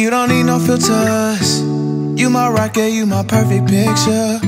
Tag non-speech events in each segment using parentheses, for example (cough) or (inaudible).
You don't need no filters. You my rocket, you my perfect picture.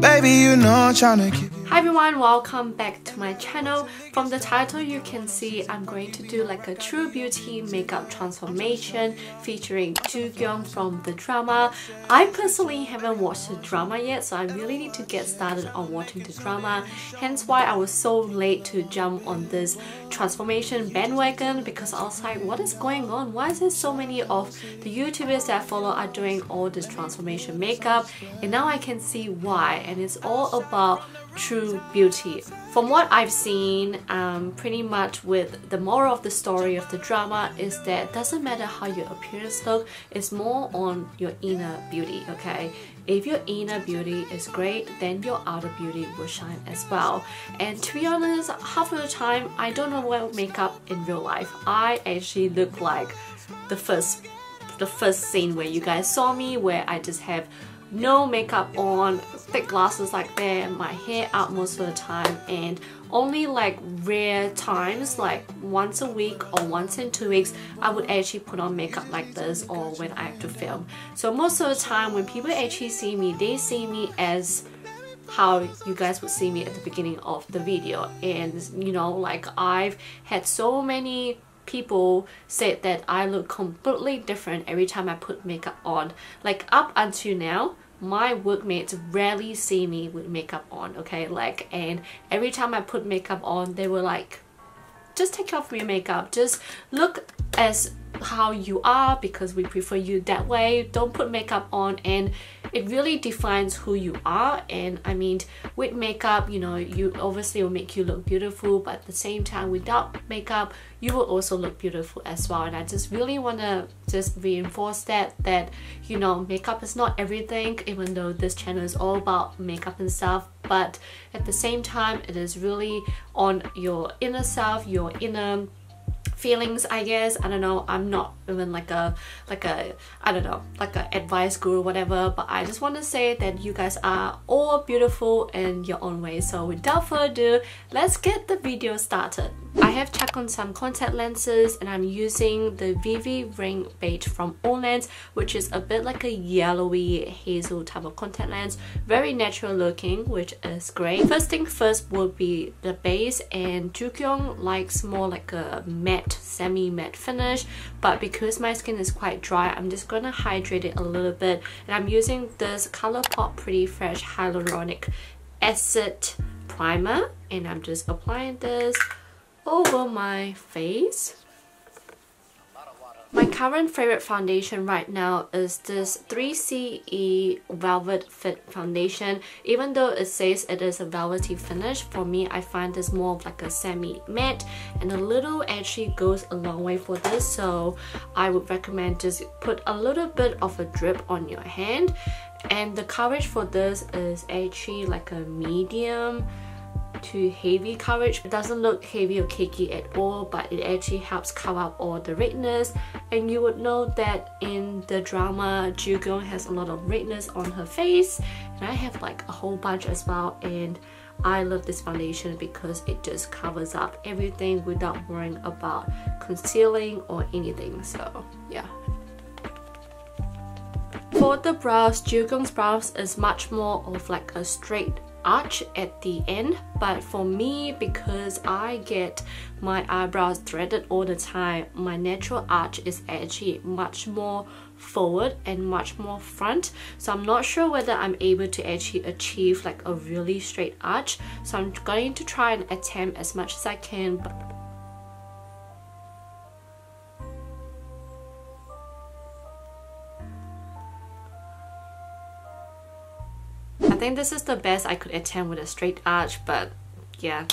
Baby, you know I'm trying to keep Hi everyone, welcome back to my channel. From the title you can see I'm going to do like a true beauty makeup transformation featuring Joo Kyung from the drama. I personally haven't watched the drama yet so I really need to get started on watching the drama. Hence why I was so late to jump on this transformation bandwagon because I was like what is going on? Why is there so many of the YouTubers that I follow are doing all this transformation makeup and now I can see why and it's all about true beauty. From what I've seen, um, pretty much with the moral of the story of the drama is that it doesn't matter how your appearance look, it's more on your inner beauty, okay? If your inner beauty is great, then your outer beauty will shine as well. And to be honest, half of the time, I don't know wear makeup in real life. I actually look like the first the first scene where you guys saw me where I just have no makeup on, thick glasses like that, my hair out most of the time and only like rare times like once a week or once in two weeks I would actually put on makeup like this or when I have to film. So most of the time when people actually see me, they see me as how you guys would see me at the beginning of the video and you know like I've had so many people said that I look completely different every time I put makeup on. Like up until now, my workmates rarely see me with makeup on, okay? Like, and every time I put makeup on, they were like, just take off your makeup. Just look as how you are because we prefer you that way don't put makeup on and it really defines who you are. And I mean with makeup you know you obviously will make you look beautiful but at the same time without makeup you will also look beautiful as well. And I just really want to just reinforce that that you know makeup is not everything even though this channel is all about makeup and stuff. But at the same time it is really on your inner self your inner feelings I guess. I don't know. I'm not even like a like a I don't know like a advice guru whatever. But I just want to say that you guys are all beautiful in your own way. So without further ado let's get the video started I have checked on some contact lenses and I'm using the Vivi Ring Beige from Olens which is a bit like a yellowy hazel type of contact lens. Very natural looking which is great. First thing first will be the base and Joo Kyung likes more like a matte semi-matte finish. But because my skin is quite dry I'm just gonna hydrate it a little bit. And I'm using this Colourpop Pretty Fresh Hyaluronic Acid Primer and I'm just applying this over my face my current favorite foundation right now is this 3CE Velvet Fit Foundation. Even though it says it is a velvety finish, for me I find this more of like a semi-matte and a little actually goes a long way for this so I would recommend just put a little bit of a drip on your hand and the coverage for this is actually like a medium too heavy coverage. It doesn't look heavy or cakey at all but it actually helps cover up all the redness. And you would know that in the drama Kyung has a lot of redness on her face. And I have like a whole bunch as well. And I love this foundation because it just covers up everything without worrying about concealing or anything. So yeah. For the brows, Kyung's brows is much more of like a straight arch at the end but for me because I get my eyebrows threaded all the time my natural arch is actually much more forward and much more front. So I'm not sure whether I'm able to actually achieve like a really straight arch. So I'm going to try and attempt as much as I can but think this is the best I could attempt with a straight arch but yeah.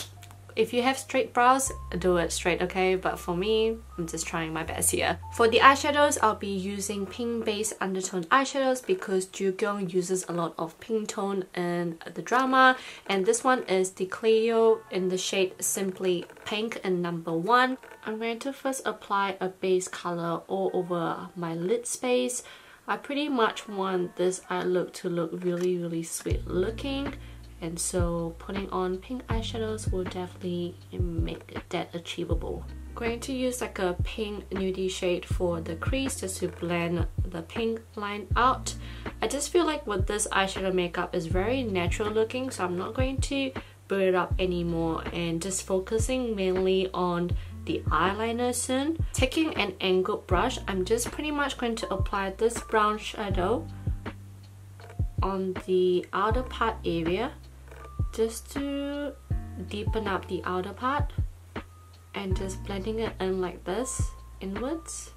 If you have straight brows do it straight okay? But for me I'm just trying my best here. For the eyeshadows I'll be using pink-based undertone eyeshadows because Joo Kyung uses a lot of pink tone in the drama. And this one is the Clio in the shade Simply Pink in number one. I'm going to first apply a base color all over my lid space I pretty much want this eye look to look really really sweet looking. And so putting on pink eyeshadows will definitely make that achievable. Going to use like a pink nudie shade for the crease just to blend the pink line out. I just feel like with this eyeshadow makeup is very natural looking so I'm not going to build it up anymore. And just focusing mainly on the eyeliner soon. Taking an angled brush, I'm just pretty much going to apply this brown shadow on the outer part area just to deepen up the outer part and just blending it in like this inwards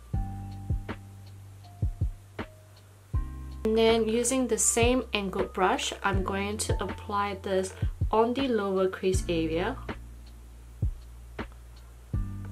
and then using the same angled brush I'm going to apply this on the lower crease area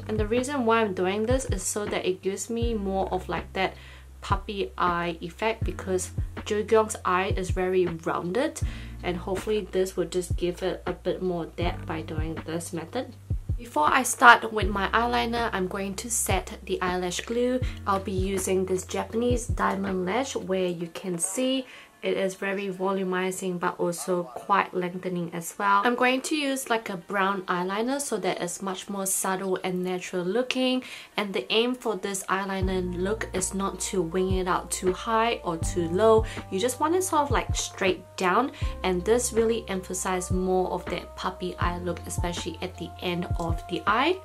and the reason why I'm doing this is so that it gives me more of like that puppy eye effect because Joogyung's eye is very rounded and hopefully this will just give it a bit more depth by doing this method. Before I start with my eyeliner, I'm going to set the eyelash glue. I'll be using this Japanese diamond lash where you can see it is very volumizing but also quite lengthening as well. I'm going to use like a brown eyeliner so that it's much more subtle and natural looking and the aim for this eyeliner look is not to wing it out too high or too low. You just want it sort of like straight down and this really emphasizes more of that puppy eye look especially at the end of the eye.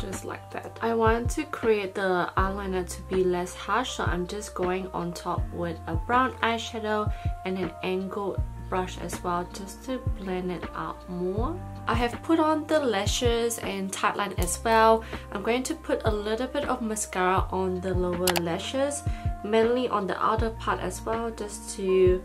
Just like that. I want to create the eyeliner to be less harsh so I'm just going on top with a brown eyeshadow and an angled brush as well just to blend it out more. I have put on the lashes and tight line as well. I'm going to put a little bit of mascara on the lower lashes, mainly on the outer part as well just to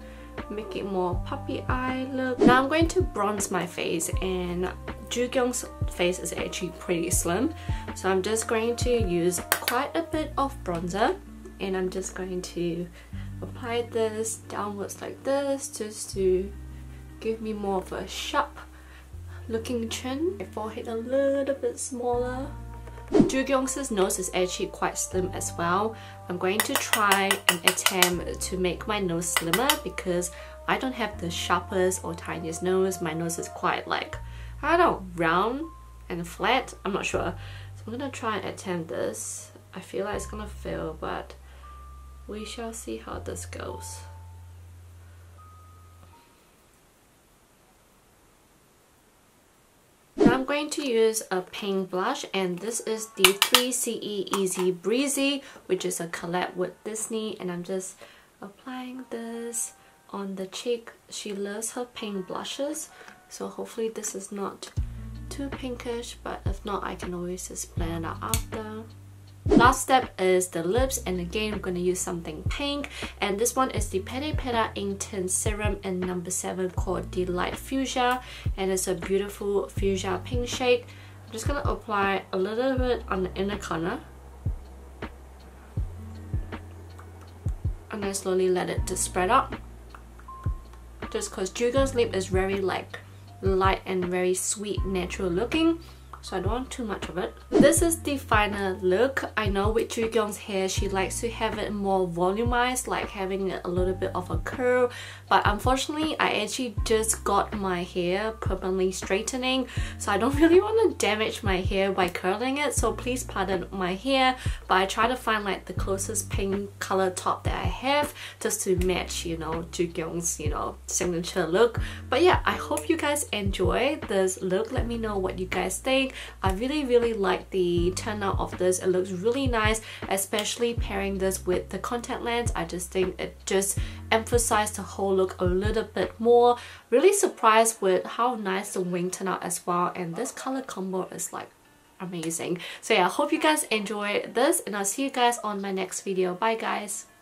make it more puppy eye look. Now I'm going to bronze my face and Joogyung's face is actually pretty slim so I'm just going to use quite a bit of bronzer and I'm just going to apply this downwards like this just to give me more of a sharp looking chin. My forehead a little bit smaller. Joogyung's nose is actually quite slim as well. I'm going to try and attempt to make my nose slimmer because I don't have the sharpest or tiniest nose. My nose is quite like I don't know, round and flat. I'm not sure. So I'm gonna try and attempt this. I feel like it's gonna fail, but we shall see how this goes. I'm going to use a pink blush and this is the 3CE Easy Breezy which is a collab with Disney and I'm just applying this on the cheek. She loves her pink blushes so hopefully this is not too pinkish but if not I can always just blend it out after Last step is the lips and again I'm going to use something pink. And this one is the Peripera Ink Tint Serum in number 7 called Delight Fuchsia. And it's a beautiful fuchsia pink shade. I'm just going to apply a little bit on the inner corner. And then slowly let it just spread out. Just because Joogyung's lip is very like light and very sweet natural looking so I don't want too much of it. This is the final look. I know with Joogyung's hair, she likes to have it more volumized, like having a little bit of a curl. But unfortunately, I actually just got my hair permanently straightening, so I don't (laughs) really want to damage my hair by curling it. So please pardon my hair, but I try to find like the closest pink color top that I have just to match, you know, Joogyung's, you know, signature look. But yeah, I hope you guys enjoy this look. Let me know what you guys think. I really really like the turnout of this. It looks really nice, especially pairing this with the contact lens. I just think it just emphasized the whole look a little bit more. Really surprised with how nice the wing turned out as well and this color combo is like amazing. So yeah, I hope you guys enjoyed this and I'll see you guys on my next video. Bye guys!